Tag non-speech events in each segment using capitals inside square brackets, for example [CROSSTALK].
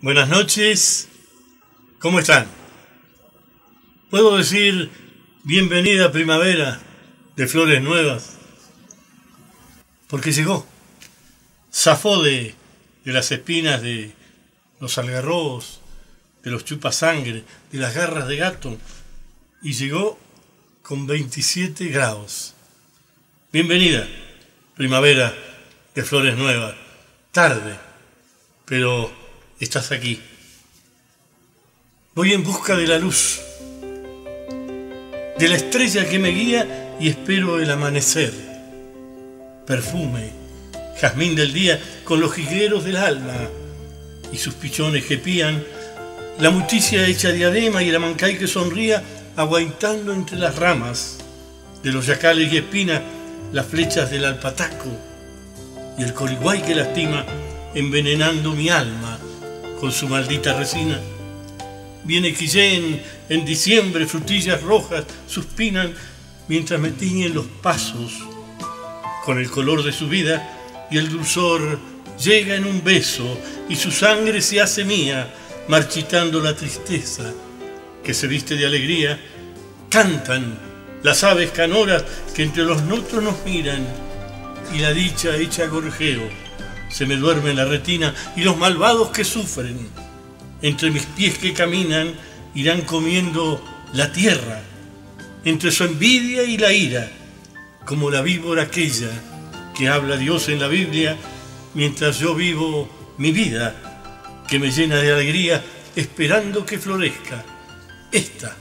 Buenas noches. ¿Cómo están? Puedo decir bienvenida primavera de flores nuevas. Porque llegó. Zafó de, de las espinas de los algarrobos, de los chupasangre, de las garras de gato. Y llegó con 27 grados. Bienvenida, primavera de flores nuevas. Tarde, pero estás aquí. Voy en busca de la luz, de la estrella que me guía y espero el amanecer. Perfume, jazmín del día con los jigueros del alma y sus pichones que pían, la muticia hecha diadema y el amancay que sonría aguantando entre las ramas de los yacales y espinas las flechas del alpataco y el coriguay que lastima envenenando mi alma con su maldita resina. Viene Quillén en diciembre, frutillas rojas suspinan mientras me tiñen los pasos con el color de su vida y el dulzor llega en un beso y su sangre se hace mía, marchitando la tristeza que se viste de alegría. Cantan las aves canoras que entre los nutros nos miran y la dicha hecha gorjeo se me duerme la retina y los malvados que sufren. Entre mis pies que caminan irán comiendo la tierra. Entre su envidia y la ira como la víbora aquella que habla Dios en la Biblia mientras yo vivo mi vida que me llena de alegría esperando que florezca esta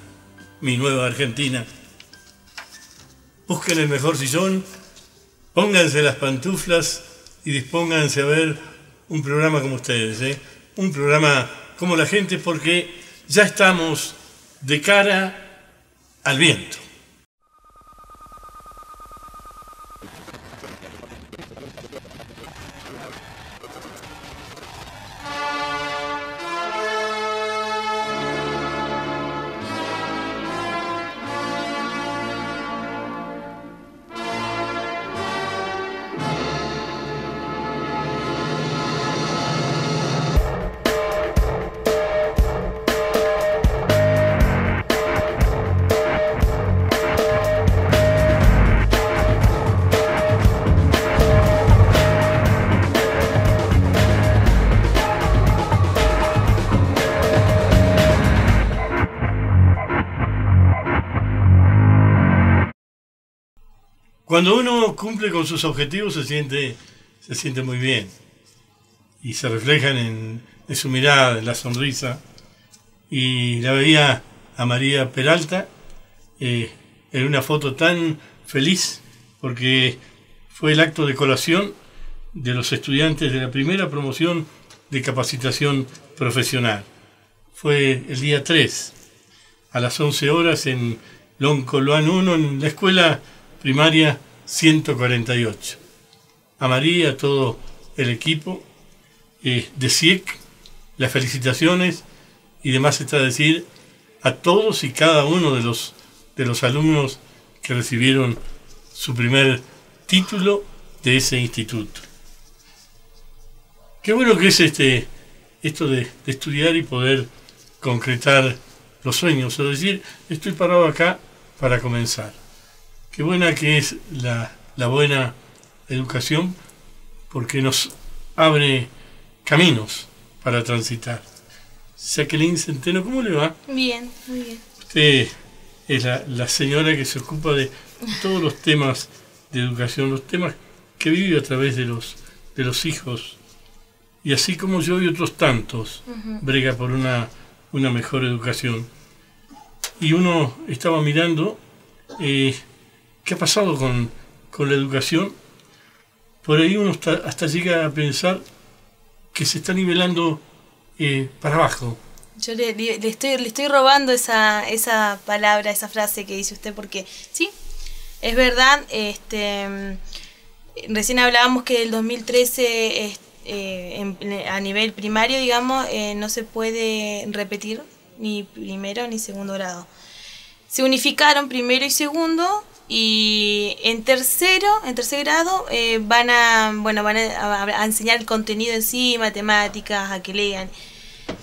mi nueva Argentina. Busquen el mejor sillón pónganse las pantuflas y dispónganse a ver un programa como ustedes, ¿eh? un programa como la gente, porque ya estamos de cara al viento. Cuando uno cumple con sus objetivos se siente, se siente muy bien y se reflejan en, su mirada, en la sonrisa. Y la veía a María Peralta eh, en una foto tan feliz porque fue el acto de colación de los estudiantes de la primera promoción de capacitación profesional. Fue el día 3, a las 11 horas en Loncoloan 1, en la escuela primaria 148. A María, a todo el equipo eh, de CIEC, las felicitaciones y demás está decir a todos y cada uno de los, de los alumnos que recibieron su primer título de ese instituto. Qué bueno que es este, esto de, de estudiar y poder concretar los sueños, es decir, estoy parado acá para comenzar. Qué buena que es la, buena educación porque nos abre caminos para transitar. Jacqueline Centeno, ¿cómo le va? Bien, muy bien. Usted es la, señora que se ocupa de todos los temas de educación, los temas que vive a través de los, de los hijos. Y así como yo y otros tantos, brega por una, una mejor educación. Y uno estaba mirando eh, ¿Qué ha pasado con, la educación? Por ahí uno hasta, llega a pensar que se está nivelando eh, para abajo. Yo le, estoy, le estoy robando esa, esa palabra, esa frase que dice usted, porque sí, es verdad, este, recién hablábamos que el 2013 eh, a nivel primario, digamos, eh, no se puede repetir ni primero ni segundo grado. Se unificaron primero y segundo y en tercero, en tercer grado, eh, van a, bueno, van a, enseñar el contenido en sí, matemáticas, a que lean.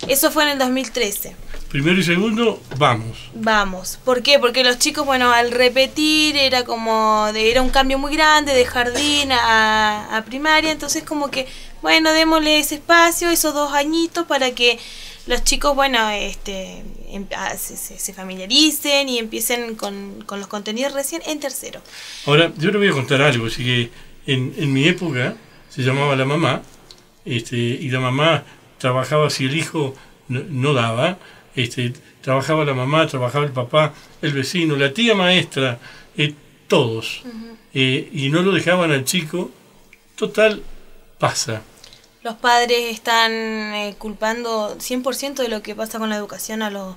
Eso fue en el 2013. Primero y segundo, vamos. Vamos. ¿Por qué? Porque los chicos, bueno, al repetir era como, de, era un cambio muy grande de jardín a, a primaria, entonces como que, bueno, démosle ese espacio, esos dos añitos para que los chicos, bueno, este, se, se- se familiaricen y empiecen con, con los contenidos recién en tercero. Ahora, yo le voy a contar algo, así que en, en mi época se llamaba la mamá, este, y la mamá trabajaba si el hijo no, no daba, este, trabajaba la mamá, trabajaba el papá, el vecino, la tía maestra, eh, todos, Eh, y no lo dejaban al chico, total, pasa. Los padres están eh, culpando 100% de lo que pasa con la educación a los,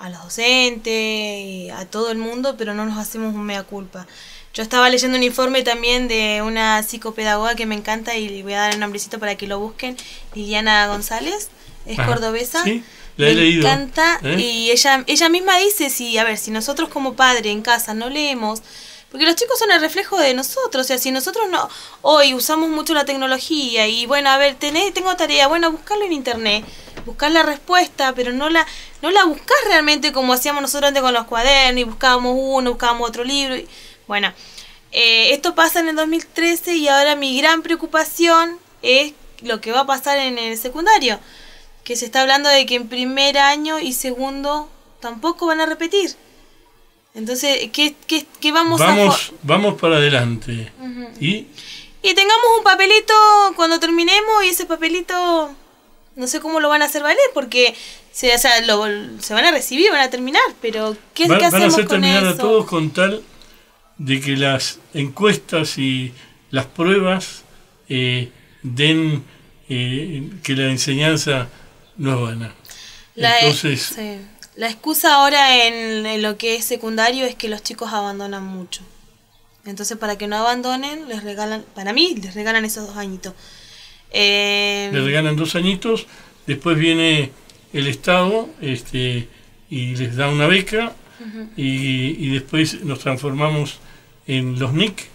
a los docentes, y a todo el mundo, pero no nos hacemos un mea culpa. Yo estaba leyendo un informe también de una psicopedagoga que me encanta y le voy a dar el nombrecito para que lo busquen, Liliana González, es Ajá. cordobesa. Sí, la he me leído, encanta ¿eh? y ella, ella misma dice, si, a ver, si nosotros como padre en casa no leemos, porque los chicos son el reflejo de nosotros, o sea, si nosotros no hoy usamos mucho la tecnología y bueno, a ver, tenés, tengo tarea, bueno, buscarlo en internet, buscar la respuesta, pero no la no la buscás realmente como hacíamos nosotros antes con los cuadernos y buscábamos uno, buscábamos otro libro. y- bueno, eh, esto pasa en el 2013 y ahora mi gran preocupación es lo que va a pasar en el secundario, que se está hablando de que en primer año y segundo tampoco van a repetir. Entonces, ¿qué, qué, qué vamos, a... Vamos, fo- vamos para adelante. Ujú. Y Y tengamos un papelito cuando terminemos y ese papelito no sé cómo lo van a hacer valer porque se, o sea, lo- se van a recibir, van a terminar, pero ¿qué, van, qué van a hacemos hacer con terminar eso? a todos con tal de que las encuestas y las pruebas eh, den eh, que la enseñanza no es buena. La, Entonces, sí. La excusa ahora en, en lo que es secundario es que los chicos abandonan mucho. Entonces, para que no abandonen, les regalan, para mí, les regalan esos dos añitos. Eh, le regalan dos añitos, después viene el Estado este, y les da una beca y, y después nos transformamos en los NIC,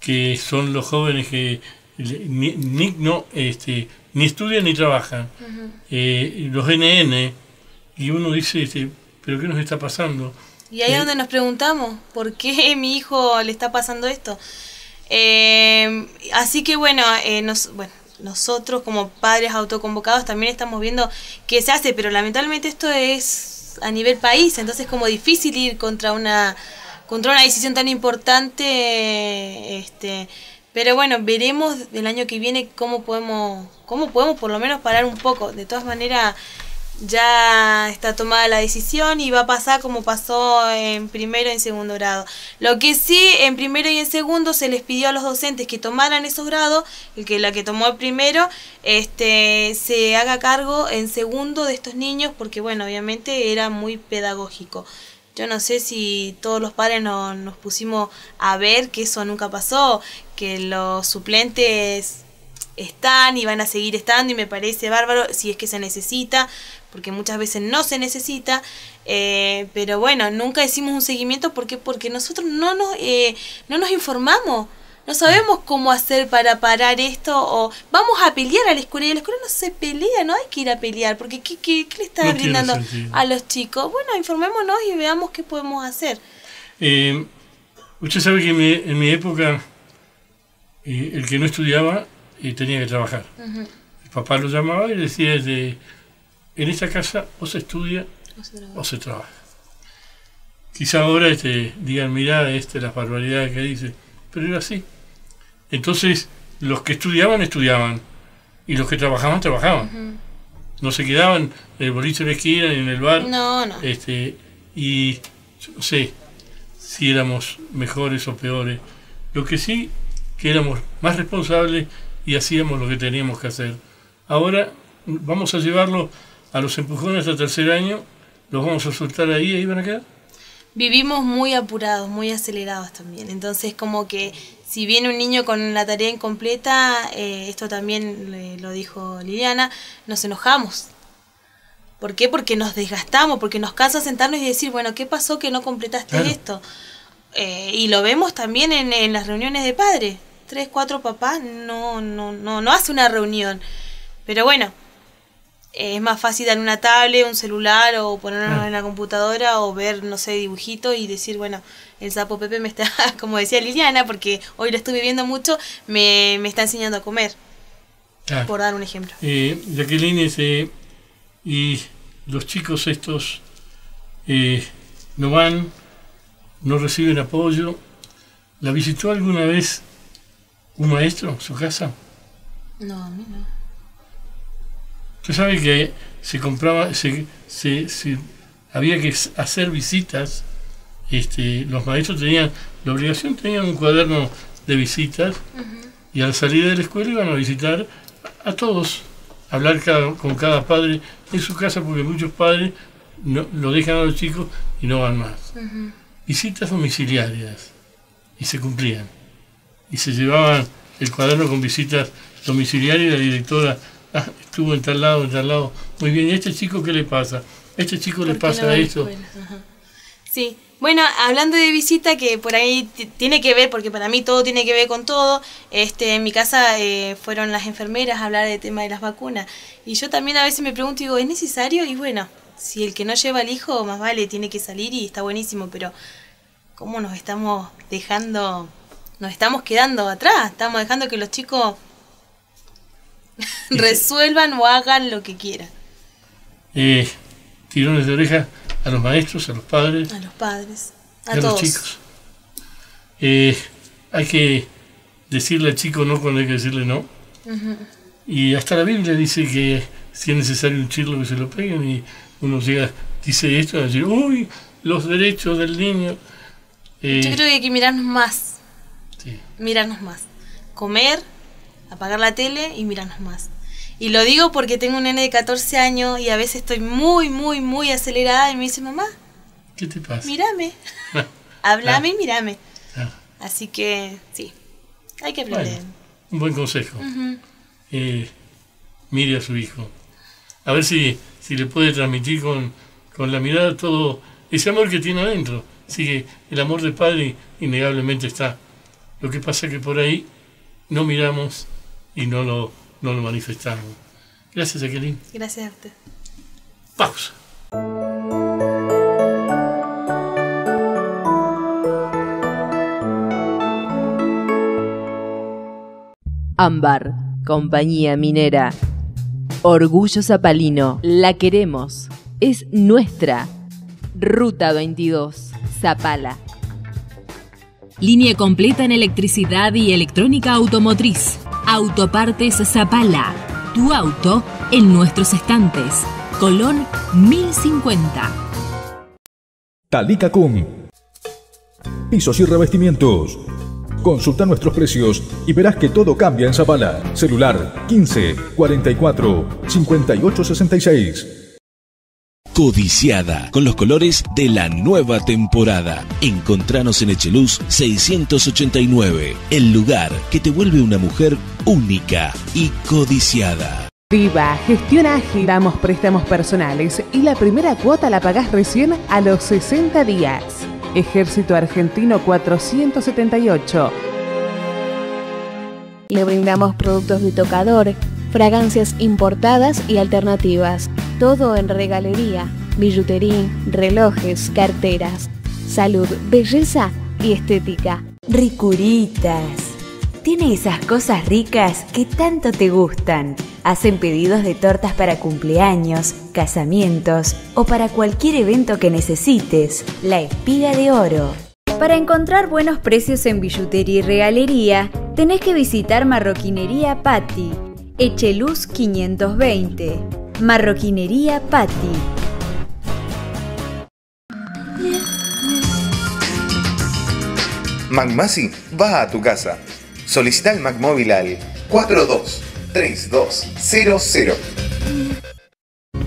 que son los jóvenes que NIC no, este, ni estudian ni trabajan, Eh, los NN, y uno dice, este, pero ¿qué nos está pasando? Y ahí es Eh, donde nos preguntamos, ¿por qué [LAUGHS] mi hijo le está pasando esto? Eh, así que bueno, eh, nos, bueno, nosotros como padres autoconvocados también estamos viendo qué se hace, pero lamentablemente esto es a nivel país, entonces es como difícil ir contra una contra una decisión tan importante, este, pero bueno, veremos el año que viene cómo podemos cómo podemos por lo menos parar un poco. De todas maneras, ya está tomada la decisión y va a pasar como pasó en primero y en segundo grado. Lo que sí, en primero y en segundo se les pidió a los docentes que tomaran esos grados, el que la que tomó el primero, este se haga cargo en segundo de estos niños porque bueno, obviamente era muy pedagógico. Yo no sé si todos los padres no- nos pusimos a ver que eso nunca pasó, que los suplentes están y van a seguir estando y me parece bárbaro si es que se necesita, porque muchas veces no se necesita, eh, pero bueno, nunca hicimos un seguimiento porque porque nosotros no nos eh, no nos informamos, no sabemos cómo hacer para parar esto o vamos a pelear a la escuela y a la escuela no se pelea, no hay que ir a pelear, porque ¿qué, qué, qué le está No brindando a los chicos? Bueno, informémonos y veamos qué podemos hacer. Eh, usted sabe que en mi, en mi época eh, el que no estudiaba eh, tenía que trabajar. El papá lo llamaba y decía, este, en esta casa o se estudia o se trabaja. Quizá ahora este, digan, mirá, este, las barbaridades que dice, pero era así. Entonces, los que estudiaban, estudiaban, y los que trabajaban, trabajaban. No se quedaban en el boliche de la esquina ni en el bar. No, no. Este, y no sé si éramos mejores o peores. Lo que sí, que éramos más responsables y hacíamos lo que teníamos que hacer. Ahora vamos a llevarlo a los empujones hasta tercer año, los vamos a soltar ahí, ahí van a quedar. Vivimos muy apurados, muy acelerados también. Entonces, como que si viene un niño con la tarea incompleta, eh, esto también eh, lo dijo Liliana, nos enojamos. ¿Por qué? Porque nos desgastamos, porque nos cansa sentarnos y decir, bueno, ¿qué pasó que no completaste Claro. esto? Eh, y lo vemos también en, en las reuniones de padres. Tres, cuatro papás no, no, no, no hace una reunión. Pero bueno, eh, es más fácil dar una tablet, un celular o ponerlo Ah. en la computadora o ver, no sé, dibujito y decir, bueno, el sapo Pepe me está, [LAUGHS] como decía Liliana, porque hoy lo estuve viendo mucho, me, me está enseñando a comer, Claro. por dar un ejemplo. Eh, Jacqueline, este, y los chicos estos eh, no van, no reciben apoyo. ¿La visitó alguna vez un maestro en su casa? No, a mí no. Usted sabe que se compraba, se, se- se- había que hacer visitas. Este, los maestros tenían la obligación, tenían un cuaderno de visitas y al salir de la escuela iban a visitar a, a todos, hablar cada- con cada padre en su casa, porque muchos padres no, lo dejan a los chicos y no van más. Visitas domiciliarias y se cumplían. Y se llevaban el cuaderno con visitas domiciliarias y la directora ah, estuvo en tal lado, en tal lado. Muy bien, ¿y a este chico qué le pasa? ¿A este chico le ¿Por qué no pasa esto? Ajá. Sí, bueno, hablando de visita, que por ahí tiene que ver, porque para mí todo tiene que ver con todo, este, en mi casa eh, fueron las enfermeras a hablar del tema de las vacunas. Y yo también a veces me pregunto, digo, ¿es necesario? Y bueno, si el que no lleva al hijo, más vale, tiene que salir y está buenísimo, pero ¿cómo nos estamos dejando, nos estamos quedando atrás? Estamos dejando que los chicos [LAUGHS] resuelvan o hagan lo que quieran, Eh, tirones de oreja a los maestros, a los padres. a los padres, a a los chicos. Eh, hay que decirle al chico no cuando hay que decirle no. Y hasta la Biblia dice que si es necesario un chirlo que se lo peguen y uno llega, dice esto, y decir, uy, los derechos del niño. Eh, Yo creo que hay que mirarnos más, sí. mirarnos más. Comer, apagar la tele y mirarnos más. Y lo digo porque tengo un nene de 14 años y a veces estoy muy, muy, muy acelerada y me dice, mamá, ¿Qué te pasa? mírame, [LAUGHS] [LAUGHS] háblame y mírame. Así que sí, hay que aprender. bueno, un buen consejo. Eh, mire a su hijo. A ver si, si le puede transmitir con, con la mirada todo ese amor que tiene adentro. Así que el amor de padre innegablemente está. Lo que pasa es que por ahí no miramos y no lo, no lo manifestamos. Gracias, Jacqueline. Gracias a usted. Pausa. Ámbar, compañía minera. Orgullo Zapalino, la queremos. Es nuestra. Ruta 22, Zapala. Línea completa en electricidad y electrónica automotriz. Autopartes Zapala. Tu auto en nuestros estantes. Colón 1050. Talika Kun. Pisos y revestimientos. Consulta nuestros precios y verás que todo cambia en Zapala. Celular 15 44 58 66. Codiciada, con los colores de la nueva temporada. Encontranos en Echeluz 689, el lugar que te vuelve una mujer única y codiciada. Viva, gestión ágil, damos préstamos personales y la primera cuota la pagás recién a los 60 días. Ejército Argentino 478. Le brindamos productos de tocador, fragancias importadas y alternativas. Todo en regalería, billutería, relojes, carteras. Salud, belleza y estética. Ricuritas. Tiene esas cosas ricas que tanto te gustan. Hacen pedidos de tortas para cumpleaños, casamientos o para cualquier evento que necesites. La espiga de oro. Para encontrar buenos precios en billutería y regalería, tenés que visitar Marroquinería Patti, Echeluz 520. Marroquinería Patti. MacMasi va a tu casa. Solicita el Mac Móvil al 423200.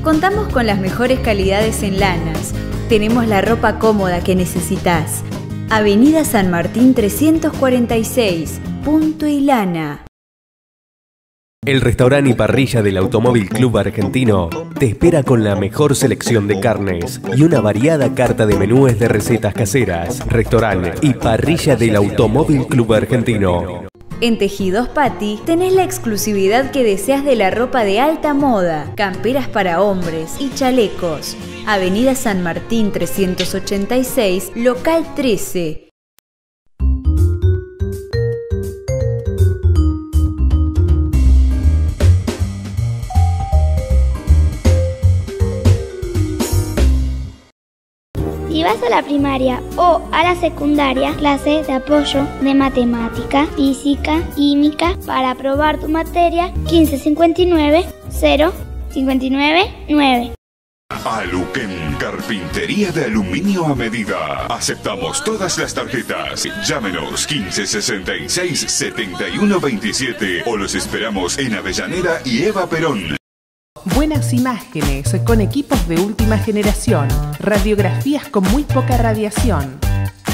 Contamos con las mejores calidades en lanas. Tenemos la ropa cómoda que necesitas. Avenida San Martín 346, Punto y Lana. El restaurante y parrilla del Automóvil Club Argentino te espera con la mejor selección de carnes y una variada carta de menúes de recetas caseras. Restaurante y parrilla del Automóvil Club Argentino. En Tejidos Patti tenés la exclusividad que deseas de la ropa de alta moda, camperas para hombres y chalecos. Avenida San Martín 386, local 13. Vas a la primaria o a la secundaria, clases de apoyo de matemática, física, química, para aprobar tu materia 1559 0 59 9. Aluquem, carpintería de aluminio a medida. Aceptamos todas las tarjetas. Llámenos 1566 7127 o los esperamos en Avellaneda y Eva Perón. Buenas imágenes con equipos de última generación, radiografías con muy poca radiación.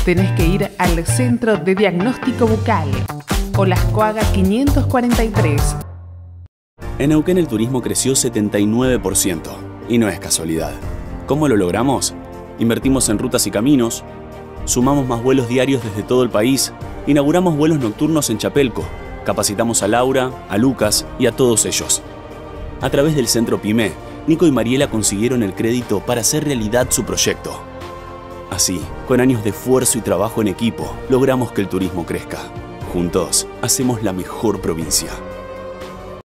Tenés que ir al Centro de Diagnóstico Bucal, Olascoaga 543. En Neuquén el turismo creció 79% y no es casualidad. ¿Cómo lo logramos? Invertimos en rutas y caminos, sumamos más vuelos diarios desde todo el país, inauguramos vuelos nocturnos en Chapelco, capacitamos a Laura, a Lucas y a todos ellos. A través del Centro PYME, Nico y Mariela consiguieron el crédito para hacer realidad su proyecto. Así, con años de esfuerzo y trabajo en equipo, logramos que el turismo crezca. Juntos, hacemos la mejor provincia.